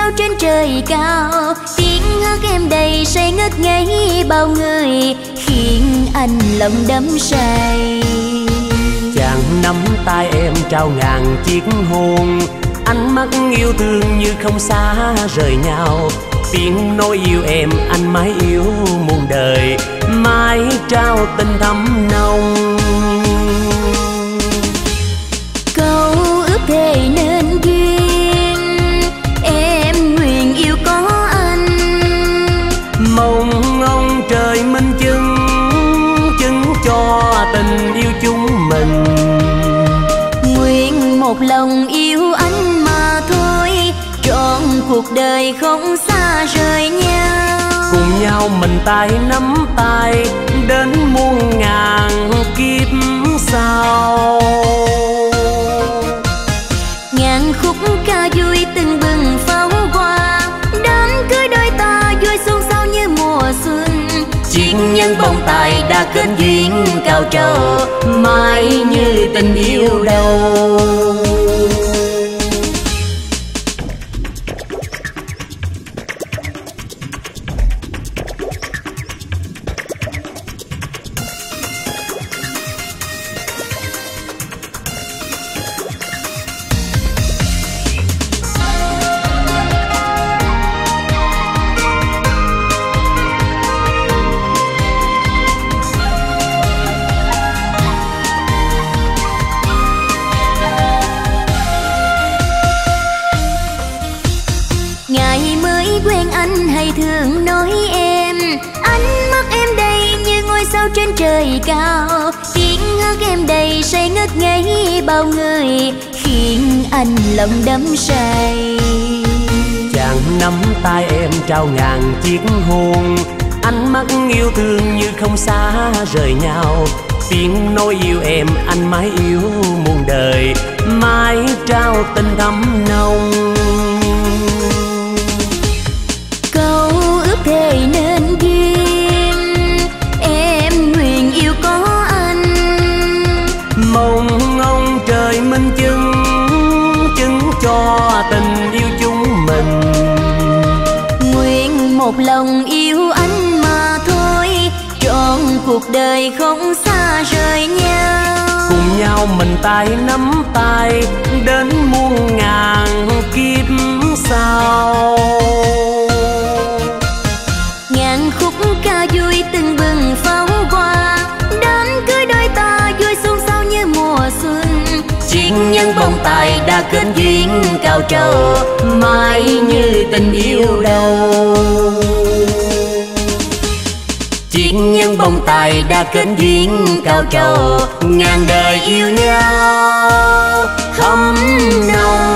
sao trên trời cao? Tiếng hát em đầy say ngất ngây, bao người khiến anh lòng đắm say. Chàng nắm tay em trao ngàn chiếc hôn, ánh mắt yêu thương như không xa rời nhau. Tiếng nói yêu em anh mãi yêu muôn đời, mãi trao tình thắm nồng. Một lòng yêu anh mà thôi. Trọn cuộc đời không xa rời nhau. Cùng nhau mình tay nắm tay đến muôn ngàn kiếp sau. Ngàn khúc ca vui từng bừng pháo hoa. Đám cưới đôi ta vui xuân sao như mùa xuân. Chuyện nhân bông tài đã kết duyên cao trầu mãi như tình yêu đầu ngày mới quen anh hay thường nói em, ánh mắt em đây như ngôi sao trên trời cao. Tiếng hát em đầy say ngất ngây bao người, khiến anh lòng đắm say. Chàng nắm tay em trao ngàn chiếc hôn, ánh mắt yêu thương như không xa rời nhau. Tiếng nói yêu em anh mãi yêu muôn đời, mãi trao tình thắm nồng. Một lòng yêu anh mà thôi. Trọn cuộc đời không xa rời nhau. Cùng nhau mình tay nắm tay đến muôn ngàn kiếp sau. Ngàn khúc ca vui từng bừng pháo hoa. Đám cưới đôi ta vui xuân sao như mùa xuân. Chuyện nhân bông tài đã kết duyên cao trầu mãi như tình yêu đầu tài đã kết duyên cao trầu ngàn đời yêu nhau thấm nồng